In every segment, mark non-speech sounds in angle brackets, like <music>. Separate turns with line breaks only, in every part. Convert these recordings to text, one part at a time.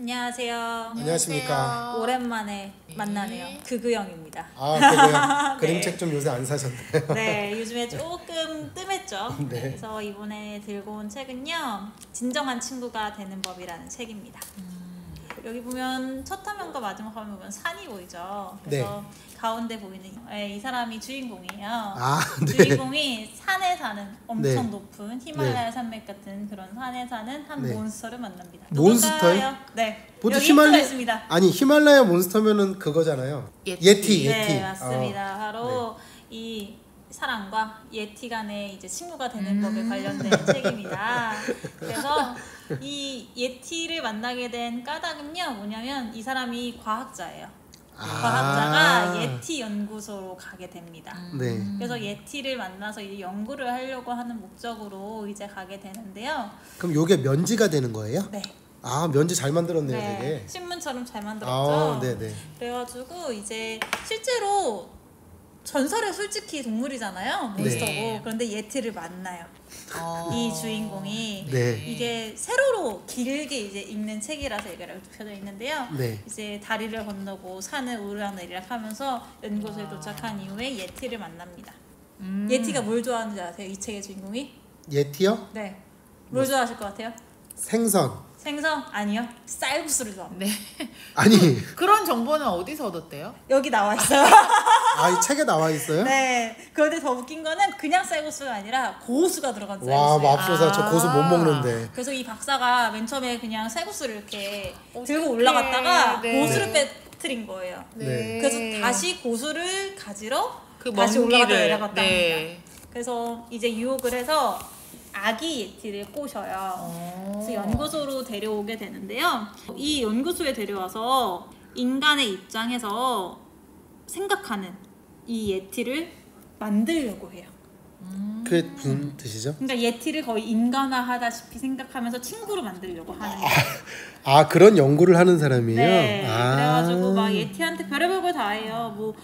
안녕하세요.
안녕하십니까.
오랜만에
네.
만나네요. 그그영입니다.
아, <laughs> 그래요?
네.
그림책 좀 요새 안 사셨나요?
네, 요즘에 조금 뜸했죠. <laughs>
네.
그래서 이번에 들고 온 책은요, 진정한 친구가 되는 법이라는 책입니다. 여기 보면 첫 화면과 마지막 화면 보면 산이 보이죠. 그래서 가운데 보이는 네, 이 사람이 주인공이에요.
아, 네.
주인공이 산에 사는 엄청
네.
높은 히말라야 산맥 같은 그런 산에 사는 한
네.
몬스터를 만납니다.
몬스터요?
네.
보통
여기
히말라
있습니다.
아니 히말라야 몬스터면은 그거잖아요.
예티.
예티, 예티.
네, 맞습니다.
어,
바로 이 사람과 예티 간의 이제 친구가 되는
음.
법에 관련된 <laughs> 책입니다. 그래서 이 예티를 만나게 된 까닭은요, 뭐냐면 이 사람이 과학자예요.
아.
과학자가 예티 연구소로 가게 됩니다.
네.
그래서 예티를 만나서 이 연구를 하려고 하는 목적으로 이제 가게 되는데요.
그럼 요게 면지가 되는 거예요?
네.
아, 면지 잘 만들었네요,
네.
되게.
신문처럼 잘 만들었죠.
아, 네, 네.
그래가지고 이제 실제로 전설의 솔직히 동물이잖아요 몬스터고
네.
그런데 예티를 만나요
어.
이 주인공이
네.
이게 세로로 길게 이제 읽는 책이라서 이렇게 펴져 있는데요
네.
이제 다리를 건너고 산을 오르락내리락 하면서 연구소에 도착한 이후에 예티를 만납니다
음.
예티가 뭘 좋아하는지 아세요? 이 책의 주인공이?
예티요?
네. 뭐뭘 좋아하실 것 같아요?
생선.
생선? 아니요. 쌀국수를 좋아합니다.
네.
아니, <laughs>
그런 정보는 어디서 얻었대요?
여기 나와 있어요. <laughs>
아, 이 책에 나와 있어요?
네. 그런데 더 웃긴 거는 그냥 쌀국수가 아니라 고수가 들어간 쌀국수예요.
와, 맙소사. 저
아.
고수 못 먹는데.
그래서 이 박사가 맨 처음에 그냥 쌀국수를 이렇게 들고
어떡해.
올라갔다가
네.
고수를 빼뜨린 거예요.
네.
그래서 다시 고수를 가지러
그
다시
먼
올라갔다 내려갔다
네.
합니다. 그래서 이제 유혹을 해서 아기 예티를 꼬셔요.
어.
그래서 연구소로 데려오게 되는데요. 이 연구소에 데려와서 인간의 입장에서 생각하는 이 예티를 만들려고 해요.
그게 무슨 뜻이죠?
그러니까 예티를 거의 인간화하다시피 생각하면서 친구로 만들려고 하는 거예요.
아, 그런 연구를 하는 사람이에요?
네.
아.
그래가지고 막 예티한테 별의별 걸 다 해요. 뭐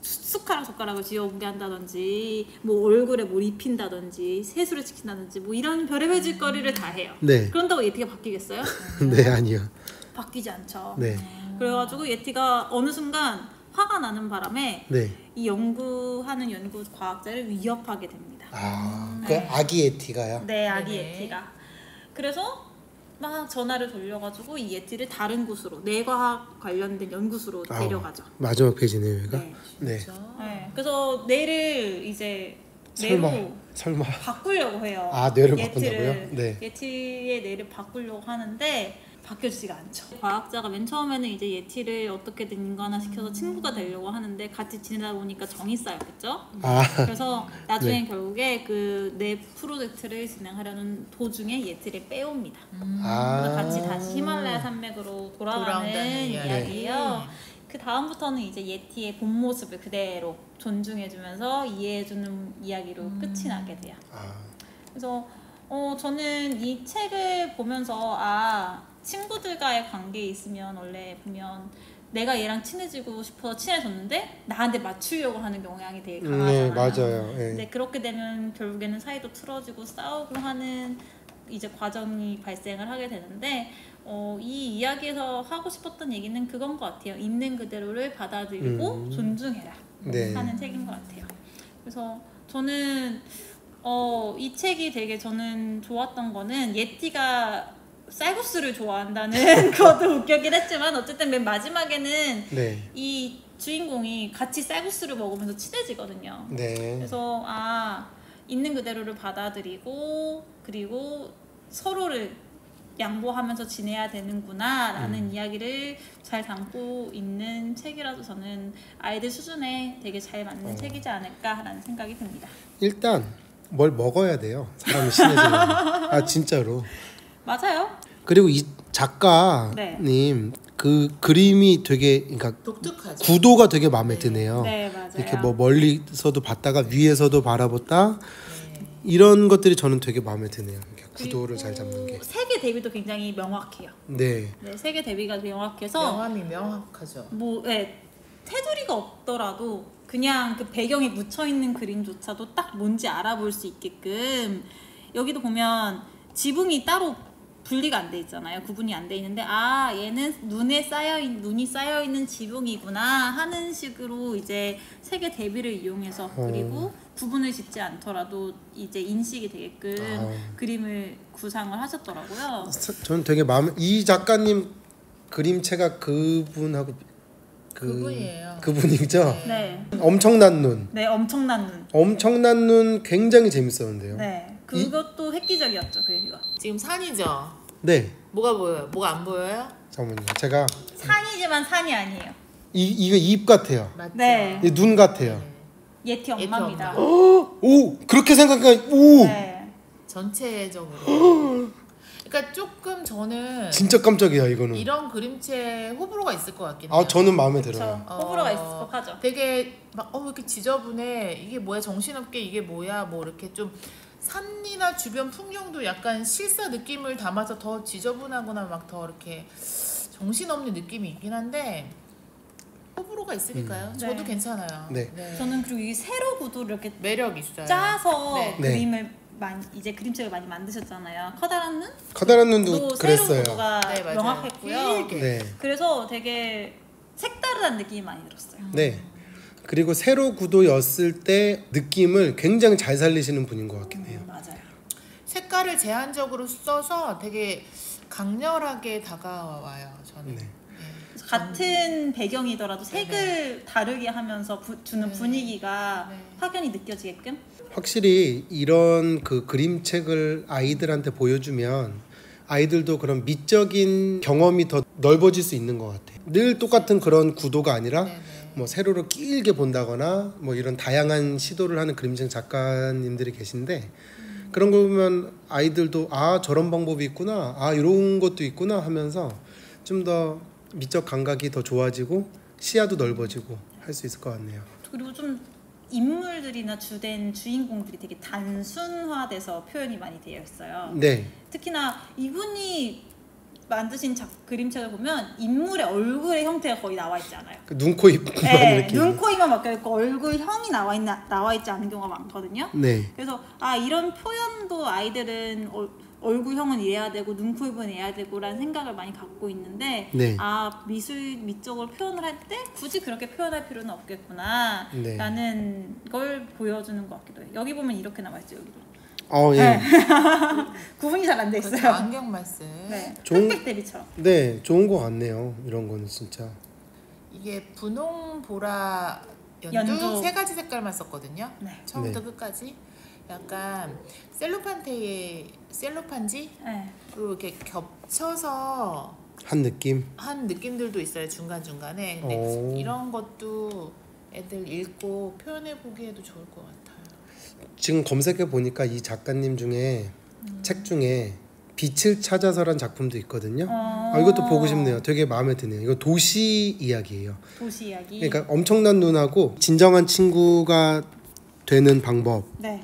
숟가락 젓가락을 쥐어오게 한다든지 뭐 얼굴에 뭘 입힌다든지 세수를 시킨다든지 뭐 이런 별의별 짓거리를 다 해요.
네.
그런다고 예티가 바뀌겠어요? <laughs>
네, 아니요.
바뀌지 않죠.
네.
그래가지고 예티가 어느 순간 화가 나는 바람에
네.
이 연구하는 연구 과학자를 위협하게 됩니다.
아, 그
네.
아기 예티가요?
네, 아기
네네.
예티가. 그래서 막 전화를 돌려가지고 이 예티를 다른 곳으로 뇌과학 관련된 연구소로
아우,
데려가죠.
마지막 페이지네요, 여기가.
네.
네.
진짜?
네. 그래서 뇌를 이제
설마,
뇌로
설마.
바꾸려고 해요.
아, 뇌를
예티를.
바꾼다고요? 네.
예티의 뇌를 바꾸려고 하는데 바뀌어지지가 않죠. 과학자가 맨 처음에는 이제 예티를 어떻게든 인간화 시켜서 친구가 되려고 하는데 같이 지내다 보니까 정이 쌓였겠죠.
아,
그래서 나중에
네.
결국에 그뇌 프로젝트를 진행하려는 도중에 예티를 빼옵니다.
아.
그래서 같이 다시 히말라야 산맥으로 돌아가는
돌아온다는 이야기.
이야기예요. 그 다음부터는 이제 예티의 본 모습을 그대로 존중해주면서 이해해주는 이야기로 끝이 나게 돼요.
아,
그래서 어, 저는 이 책을 보면서 아 친구들과의 관계에 있으면 원래 보면 내가 얘랑 친해지고 싶어서 친해졌는데 나한테 맞추려고 하는 경향이 되게 강하잖아요.
네, 맞아요. 예.
근데 그렇게 되면 결국에는 사이도 틀어지고 싸우고 하는 이제 과정이 발생을 하게 되는데 어, 이 이야기에서 하고 싶었던 얘기는 그건 것 같아요. 있는 그대로를 받아들이고
음.
존중해라
네.
하는 책인 것 같아요. 그래서 저는 어, 이 책이 되게 저는 좋았던 거는 예티가 쌀국수를 좋아한다는 <laughs> 것도 웃겼긴 했지만 어쨌든 맨 마지막에는
네.
이 주인공이 같이 쌀국수를 먹으면서 친해지거든요.
네.
그래서 아 있는 그대로를 받아들이고 그리고 서로를 양보하면서 지내야 되는구나라는
음.
이야기를 잘 담고 있는 책이라서 저는 아이들 수준에 되게 잘 맞는
어.
책이지 않을까라는 생각이 듭니다.
일단 뭘 먹어야 돼요. 사람이 친해지면. <laughs> 아, 진짜로.
맞아요.
그리고 이 작가님 그 그림이 되게 그러니까
독특하죠.
구도가 되게 마음에 드네요.
네 맞아요.
이렇게 뭐 멀리서도 봤다가 위에서도 바라봤다 이런 것들이 저는 되게 마음에 드네요. 이렇게 구도를 잘 잡는 게.
세계 대비도 굉장히 명확해요.
네.
네, 세계 대비가 명확해서
명함이 명확하죠.
뭐 네, 테두리가 없더라도 그냥 그 배경에 묻혀 있는 그림조차도 딱 뭔지 알아볼 수 있게끔 여기도 보면 지붕이 따로 분리가 안 돼 있잖아요. 구분이 안 돼 있는데 아 얘는 눈에 쌓여 있, 눈이 쌓여 있는 지붕이구나 하는 식으로 이제 색의 대비를 이용해서
어.
그리고 구분을 짓지 않더라도 이제 인식이 되게끔
아.
그림을 구상을 하셨더라고요.
저는 되게 마음에 이 작가님 그림체가 그분하고 그
그분이에요.
그분이죠.
네,
엄청난 눈.
네 엄청난 눈.
엄청난 눈 굉장히 재밌었는데요.
네, 그것도 획기적이었죠 그리고.
지금 산이죠.
네.
뭐가 보여요? 뭐가 안 보여요?
잠깐만요. 제가
산이지만 산이 아니에요.
이 이거 입 같아요.
맞죠?
네.
이눈 같아요.
예티
예티
엄마입니다.
엄마. <gasps>
오 그렇게 생각하니까 오
네.
전체적으로. <gasps> 그러니까 조금 저는
진짜 깜짝이야 이거는.
이런 그림체 호불호가 있을 것 같긴 해요.
아 저는 마음에
그렇죠.
들어요.
호불호가
어,
있을 법하죠.
되게 막 어 왜 이렇게 지저분해 이게 뭐야 정신없게 이게 뭐야 뭐 이렇게 좀 산이나 주변 풍경도 약간 실사 느낌을 담아서 더 지저분하거나 막 더 이렇게 정신없는 느낌이 있긴 한데 호불호가 있으니까요.
음.
저도
네.
괜찮아요.
네.
저는 그리고 이 세로 구도를 이렇게
매력 있어요.
짜서
네.
네.
그림을 많이 이제 그림책을 많이 만드셨잖아요. 커다란 눈?
커다란 눈도 그랬어요.
구도가
네, 맞아요.
명확했고요.
네.
그래서 되게 색다르다는 느낌이 많이 들었어요.
네. 그리고 세로 구도였을 때 느낌을 굉장히 잘 살리시는 분인 것 같긴 해요.
음, 맞아요.
색깔을 제한적으로 써서 되게 강렬하게 다가와요. 저는.
네.
그래서 같은 배경이더라도 색을 다르게 하면서 부- 주는
네.
분위기가
네.
확연히 느껴지게끔
확실히 이런 그 그림책을 아이들한테 보여주면 아이들도 그런 미적인 경험이 더 넓어질 수 있는 것 같아요. 늘 똑같은 그런 구도가 아니라
네네.
뭐 세로로 길게 본다거나 뭐 이런 다양한 시도를 하는 그림책 작가님들이 계신데 그런 거 보면 아이들도 아 저런 방법이 있구나 아 이런 것도 있구나 하면서 좀 더 미적 감각이 더 좋아지고 시야도 넓어지고 할 수 있을 것 같네요.
그리고 좀 인물들이나 주된 주인공들이 되게 단순화돼서 표현이 많이 되어 있어요.
네,
특히나 이분이 만드신 작 그림책을 보면 인물의 얼굴의 형태가 거의 나와 있지 않아요.
그 눈, 코, 입
네,
느낌.
눈, 코, 입만 바뀌어 있고 얼굴 형이 나와 있나 나와 있지 않은 경우가 많거든요.
네,
그래서 아 이런 표현도 아이들은 얼, 얼굴형은 이래야 되고 눈, 코, 입은 이래야 되고라는 생각을 많이 갖고 있는데
네.
아 미술 미적으로 표현을 할 때 굳이 그렇게 표현할 필요는 없겠구나
네.
라는 걸 보여주는 것 같기도 해요. 여기 보면 이렇게 나와 있죠. 여기도
어, 예.
네. <laughs> 구분이 잘 안 돼
그렇죠.
있어요.
안경 말씀.
네,
좋은-
흑백 대비처럼.
네, 좋은 것 같네요. 이런 거는 진짜.
이게 분홍, 보라, 연두,
연두.
세 가지 색깔만 썼거든요.
네.
처음부터
네.
끝까지 약간 셀로판테의 셀로판지로
네.
이렇게 겹쳐서
한 느낌.
한 느낌들도 있어요 중간 중간에. 근데
오.
이런 것도 애들 읽고 표현해 보기에도 좋을 것 같아요.
지금 검색해 보니까 이 작가님 중에 책 중에 빛을 찾아서란 작품도 있거든요.
어...
아, 이것도 보고 싶네요. 되게 마음에 드네요. 이거 도시 이야기예요.
도시 이야기.
그러니까 엄청난 눈하고 진정한 친구가 되는 방법,
네,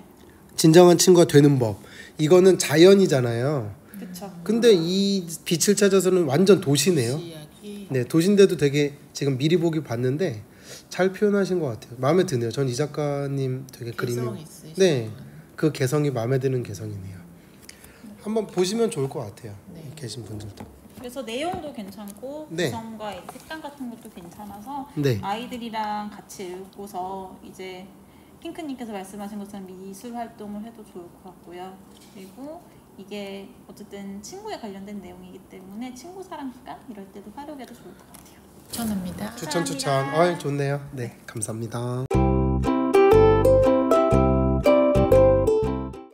진정한 친구가 되는 법. 이거는 자연이잖아요.
그렇죠.
근데 이 빛을 찾아서는 완전 도시네요.
도시 이야기.
네, 도시인데도 되게 지금 미리 보기 봤는데 잘 표현하신 것 같아요. 마음에 드네요. 전 이 작가님 되게 그림이
있으신
네.
분.
그 개성이 마음에 드는 개성이네요. 한번 보시면 좋을 것 같아요.
네.
계신 분들도.
그래서 내용도 괜찮고
네.
구성과 이 색감 같은 것도 괜찮아서
네.
아이들이랑 같이 읽고서 이제 핑크님께서 말씀하신 것처럼 미술 활동을 해도 좋을 것 같고요. 그리고 이게 어쨌든 친구에 관련된 내용이기 때문에 친구 사랑 시간 이럴 때도 활용해도 좋을 것 같아요.
추천합니다.
추천 추천. 어, 좋네요. 네, 감사합니다.